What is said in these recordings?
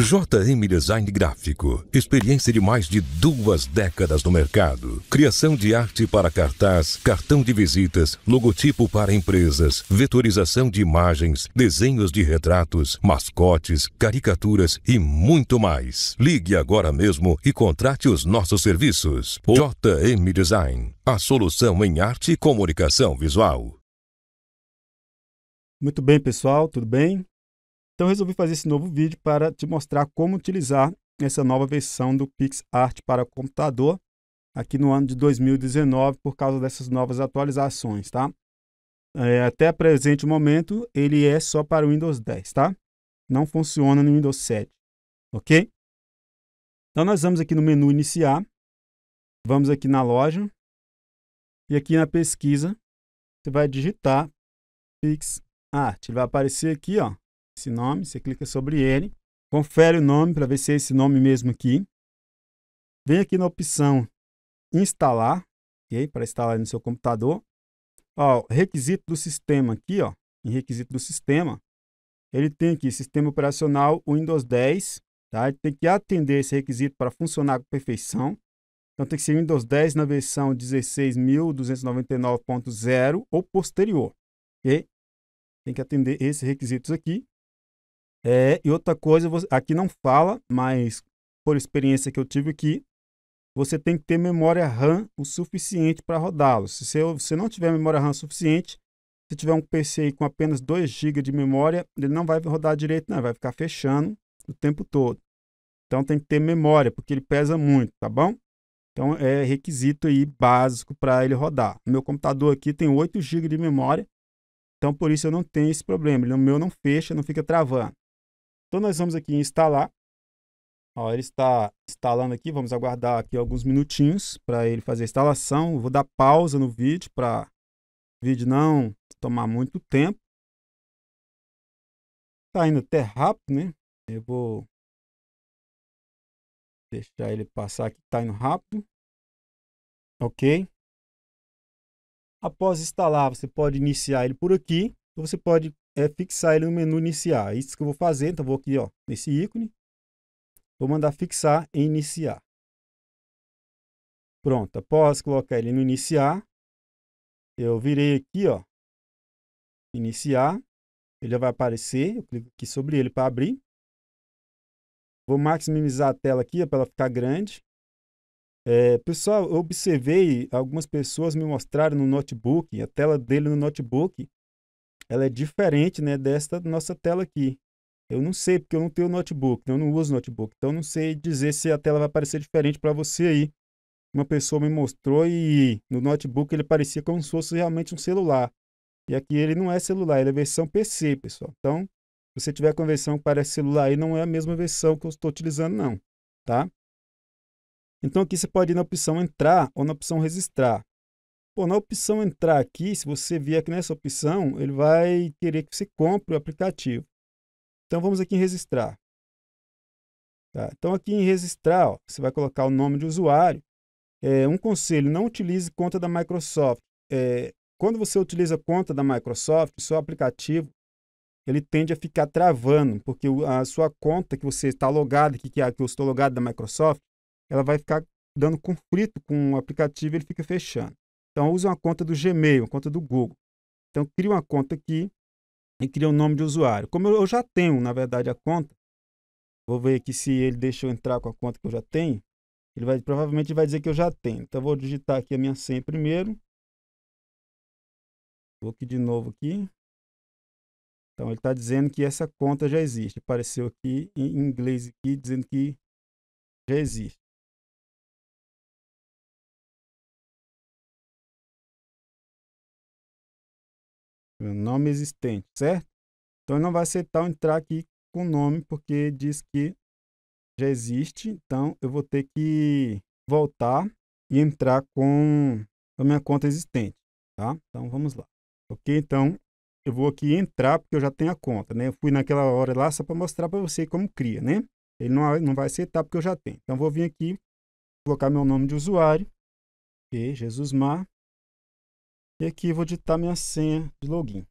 JM Design Gráfico. Experiência de mais de duas décadas no mercado. Criação de arte para cartaz, cartão de visitas, logotipo para empresas, vetorização de imagens, desenhos de retratos, mascotes, caricaturas e muito mais. Ligue agora mesmo e contrate os nossos serviços. JM Design. A solução em arte e comunicação visual. Muito bem, pessoal, tudo bem? Então resolvi fazer esse novo vídeo para te mostrar como utilizar essa nova versão do PixArt para computador aqui no ano de 2019 por causa dessas novas atualizações, tá? É, até presente momento ele é só para o Windows 10, tá? Não funciona no Windows 7, ok? Então nós vamos aqui no menu iniciar, vamos aqui na loja e aqui na pesquisa você vai digitar PixArt, ele vai aparecer aqui, ó, esse nome, você clica sobre ele, confere o nome para ver se é esse nome mesmo aqui. Vem aqui na opção instalar, ok? Para instalar no seu computador. Ó, requisito do sistema aqui, ó, em requisito do sistema, ele tem aqui sistema operacional Windows 10, tá? Ele tem que atender esse requisito para funcionar com perfeição. Então tem que ser Windows 10 na versão 16.299.0 ou posterior, ok? Tem que atender esses requisitos aqui. É, e outra coisa, aqui não fala, mas por experiência que eu tive aqui, você tem que ter memória RAM o suficiente para rodá-lo. Se você não tiver memória RAM suficiente, se tiver um PC com apenas 2 GB de memória, ele não vai rodar direito, não, vai ficar fechando o tempo todo. Então tem que ter memória, porque ele pesa muito, tá bom? Então é requisito aí básico para ele rodar. Meu computador aqui tem 8 GB de memória, então por isso eu não tenho esse problema. O meu não fecha, não fica travando. Então nós vamos aqui em instalar. Ó, ele está instalando aqui, vamos aguardar aqui alguns minutinhos para ele fazer a instalação. vou dar pausa no vídeo para o vídeo não tomar muito tempo. Está indo até rápido, né? Eu vou deixar ele passar aqui, está indo rápido. Ok. Após instalar, você pode iniciar ele por aqui. Você pode é fixar ele no menu iniciar. É isso que eu vou fazer, então vou aqui, ó, nesse ícone. Vou mandar fixar em iniciar. Pronto, após colocar ele no iniciar, eu virei aqui, ó, iniciar. Ele já vai aparecer, eu clico aqui sobre ele para abrir. Vou maximizar a tela aqui para ela ficar grande. É, pessoal, eu observei, algumas pessoas me mostraram no notebook, a tela dele no notebook, ela é diferente né, desta nossa tela aqui. Eu não sei, porque eu não tenho notebook, eu não uso notebook. Então, não sei dizer se a tela vai aparecer diferente para você aí. Uma pessoa me mostrou e no notebook ele parecia como se fosse realmente um celular. E aqui ele não é celular, ele é versão PC, pessoal. Então, se você tiver com a versão que parece celular aí, não é a mesma versão que eu estou utilizando, não. Tá? Então, aqui você pode ir na opção entrar ou na opção registrar. Pô, na opção entrar aqui, se você vier aqui nessa opção, ele vai querer que você compre o aplicativo. Então vamos aqui em registrar. Tá? Então aqui em registrar, ó, você vai colocar o nome de usuário. É, um conselho, não utilize conta da Microsoft. É, quando você utiliza conta da Microsoft, o seu aplicativo, ele tende a ficar travando, porque a sua conta que você está logado, que, que, é, que eu estou logado da Microsoft, ela vai ficar dando conflito com o aplicativo ele fica fechando. Então, use uma conta do Gmail, uma conta do Google. Então, cria uma conta aqui e cria o um nome de usuário. Como eu já tenho, na verdade, a conta, vou ver aqui se ele deixa eu entrar com a conta que eu já tenho. Ele vai, provavelmente vai dizer que eu já tenho. Então, vou digitar aqui a minha senha primeiro. Vou aqui de novo aqui. Então, ele está dizendo que essa conta já existe. Apareceu aqui em inglês aqui, dizendo que já existe. Nome existente, certo? Então ele não vai aceitar entrar aqui com nome porque diz que já existe. Então eu vou ter que voltar e entrar com a minha conta existente, tá? Então vamos lá. Ok? Então eu vou aqui entrar porque eu já tenho a conta, né? Eu fui naquela hora lá só para mostrar para você como cria, né? Ele não, não vai aceitar porque eu já tenho. Então vou vir aqui, colocar meu nome de usuário, ok? Jesus Mar. E aqui vou digitar minha senha de login.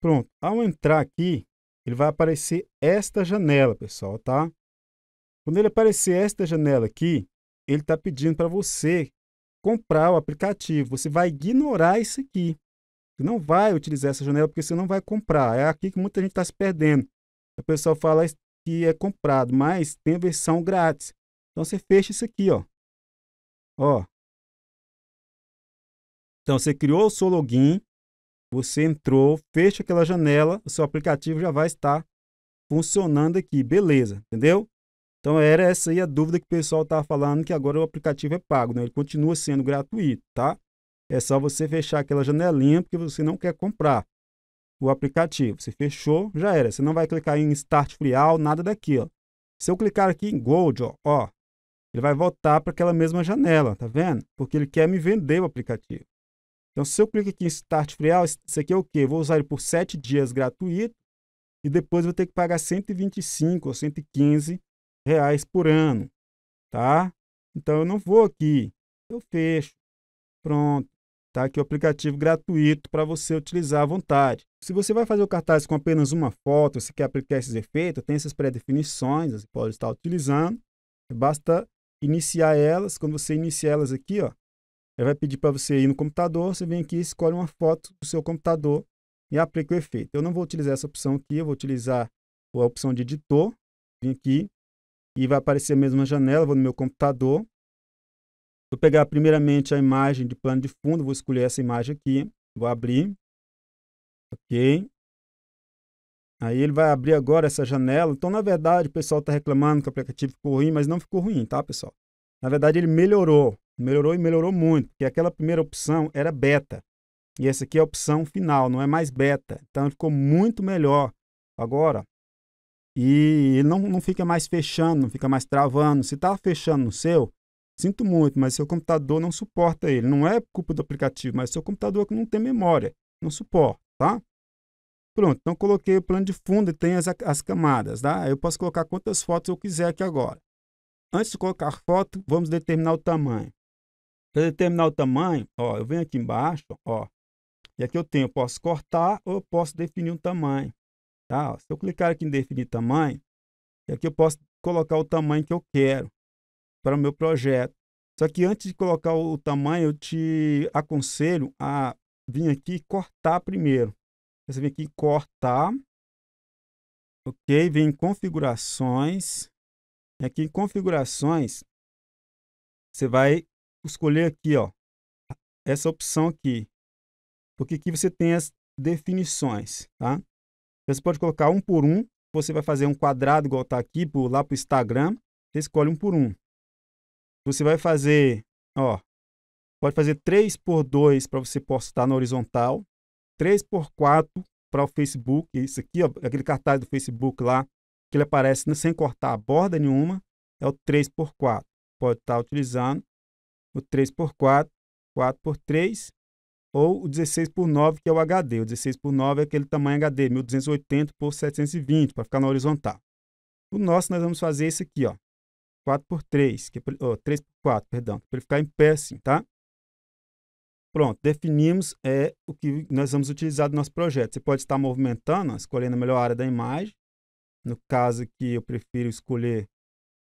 Pronto. Ao entrar aqui, ele vai aparecer esta janela, pessoal, tá? Quando ele aparecer esta janela aqui, ele está pedindo para você comprar o aplicativo. Você vai ignorar isso aqui. Você não vai utilizar essa janela porque você não vai comprar. É aqui que muita gente está se perdendo. O pessoal fala que é comprado, mas tem a versão grátis. Então você fecha isso aqui, ó. Ó. Então você criou o seu login, você entrou, fecha aquela janela, o seu aplicativo já vai estar funcionando aqui, beleza, entendeu? Então era essa aí a dúvida que o pessoal estava falando, que agora o aplicativo é pago, né? Ele continua sendo gratuito, tá? É só você fechar aquela janelinha porque você não quer comprar o aplicativo. Você fechou, já era. Você não vai clicar em Start Free All, nada daquilo. Se eu clicar aqui em Gold, ó, ó ele vai voltar para aquela mesma janela, tá vendo? Porque ele quer me vender o aplicativo. Então, se eu clico aqui em Start Free isso aqui é o quê? vou usar ele por 7 dias gratuito e depois vou ter que pagar 125 ou 115 reais por ano, tá? Então, eu não vou aqui, eu fecho, pronto. Tá aqui o aplicativo gratuito para você utilizar à vontade. Se você vai fazer o cartaz com apenas uma foto, se quer aplicar esses efeitos, tem essas pré-definições, você pode estar utilizando. Basta iniciar elas. Quando você inicia elas aqui, ó, ele vai pedir para você ir no computador, você vem aqui, escolhe uma foto do seu computador e aplica o efeito. Eu não vou utilizar essa opção aqui, eu vou utilizar a opção de editor. Vim aqui e vai aparecer a mesma janela, vou no meu computador. Vou pegar primeiramente a imagem de plano de fundo, vou escolher essa imagem aqui, vou abrir. Ok. Aí ele vai abrir agora essa janela. Então, na verdade, o pessoal está reclamando que o aplicativo ficou ruim, mas não ficou ruim, tá, pessoal? Na verdade, ele melhorou. Melhorou e melhorou muito, porque aquela primeira opção era beta. E essa aqui é a opção final, não é mais beta. Então ficou muito melhor agora. E não, não fica mais fechando, não fica mais travando. Se está fechando no seu, sinto muito, mas seu computador não suporta ele. Não é culpa do aplicativo, mas seu computador que não tem memória, não suporta, tá? Pronto, então coloquei o plano de fundo e tem as, as camadas, tá? Eu posso colocar quantas fotos eu quiser aqui agora. Antes de colocar foto, vamos determinar o tamanho. Para determinar o tamanho, ó, eu venho aqui embaixo, ó, e aqui eu tenho, eu posso cortar ou eu posso definir um tamanho. Tá? Se eu clicar aqui em definir tamanho, aqui eu posso colocar o tamanho que eu quero para o meu projeto. Só que antes de colocar o tamanho, eu te aconselho a vir aqui e cortar primeiro. Você vem aqui cortar, ok? Vem em configurações. Aqui em configurações, você vai escolher aqui, ó, essa opção aqui. Porque aqui você tem as definições, tá? Você pode colocar um por um. Você vai fazer um quadrado igual está aqui, por, lá para o Instagram. Você escolhe um por um. Você vai fazer, ó, pode fazer 3 por 2 para você postar na horizontal. 3 por 4 para o Facebook. Isso aqui, ó, aquele cartaz do Facebook lá, que ele aparece sem cortar a borda nenhuma, é o 3 por 4. Pode estar tá utilizando o 3 por 4, 4 por 3 ou o 16 por 9, que é o HD. O 16 por 9 é aquele tamanho HD, 1280 por 720, para ficar na horizontal. O nosso nós vamos fazer esse aqui, ó, 4 por 3, que é, oh, 3 por 4, perdão, para ele ficar em pé assim, tá? Pronto, definimos é, o que nós vamos utilizar do nosso projeto. Você pode estar movimentando, escolhendo a melhor área da imagem. No caso aqui, eu prefiro escolher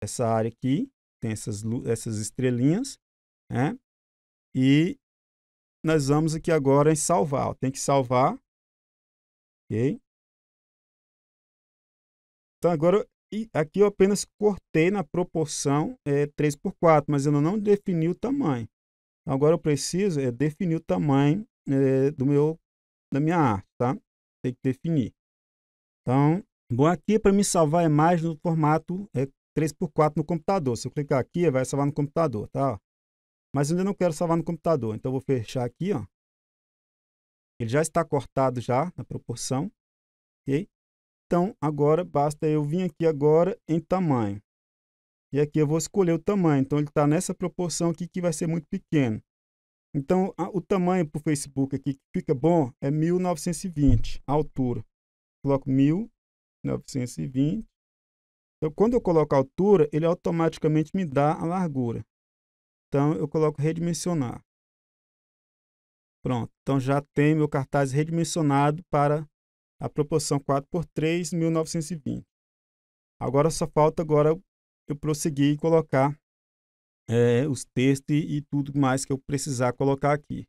essa área aqui, tem essas, essas estrelinhas né? E nós vamos aqui agora em salvar. Tem que salvar. Ok? Então agora aqui eu apenas cortei na proporção é, 3 por 4, mas eu não defini o tamanho. Agora eu preciso é, definir o tamanho é, do meu, da minha arte, tá? Tem que definir. Então, bom, aqui para me salvar a imagem no formato é, 3 por 4 no computador. Se eu clicar aqui, vai salvar no computador, tá? Mas ainda não quero salvar no computador, então vou fechar aqui, ó. Ele já está cortado já na proporção, ok? Então, agora basta eu vir aqui agora em tamanho. E aqui eu vou escolher o tamanho. Então, ele está nessa proporção aqui que vai ser muito pequeno. Então, a, o tamanho para o Facebook aqui que fica bom é 1920, a altura. Coloco 1920. Então, quando eu coloco a altura, ele automaticamente me dá a largura. Então, eu coloco redimensionar. Pronto. Então, já tem meu cartaz redimensionado para a proporção 4 por 3, 1920. Agora só falta agora eu prosseguir e colocar é, os textos e tudo mais que eu precisar colocar aqui.